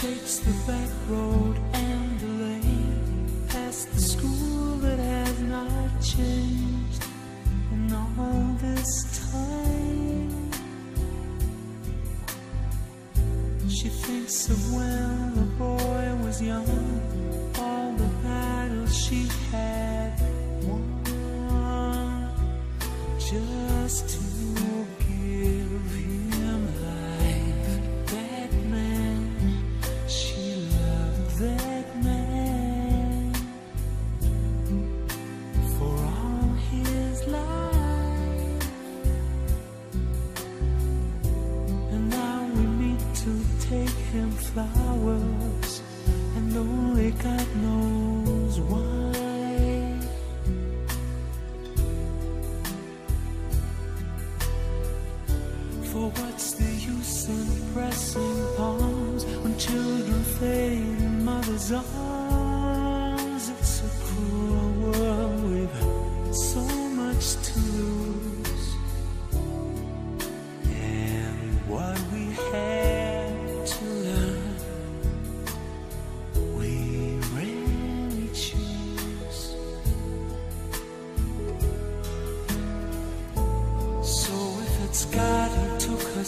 takes the back road and the lane past the school that has not changed in all this time. She thinks of when the boy was young, all the battles she had won, just to flowers, and only God knows why. For what's the use in pressing palms when children fade in mother's arms?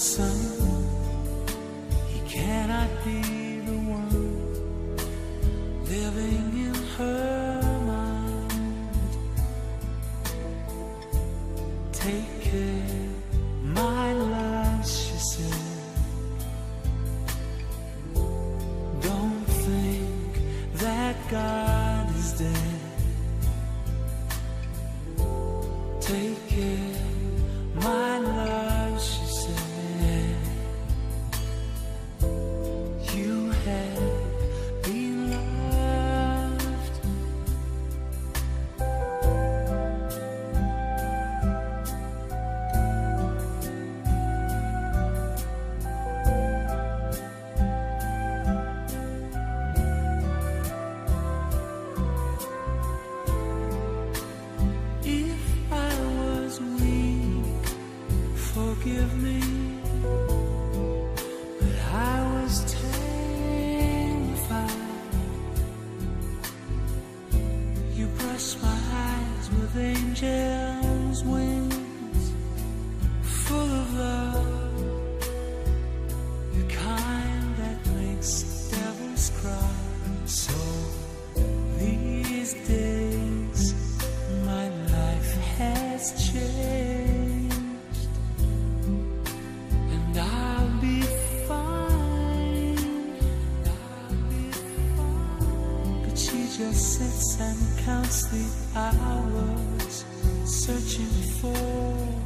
Son, he cannot be the one living in her mind. Take care, my these days, my life has changed, and I'll be fine. I'll be fine. But she just sits and counts the hours, searching for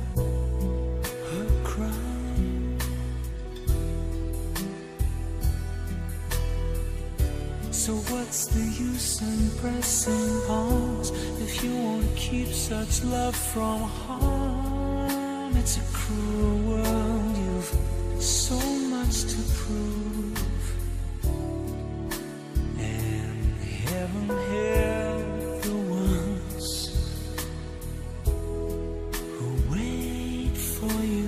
what's the use in pressing palms if you won't keep such love from harm? It's a cruel world, you've so much to prove. And heaven help the ones who wait for you.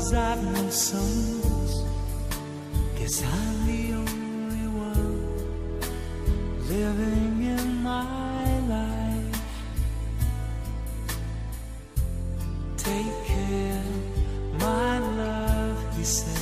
Daughters, I've no sons. Guess I'm the only one living in my life. Take care, my love, he said.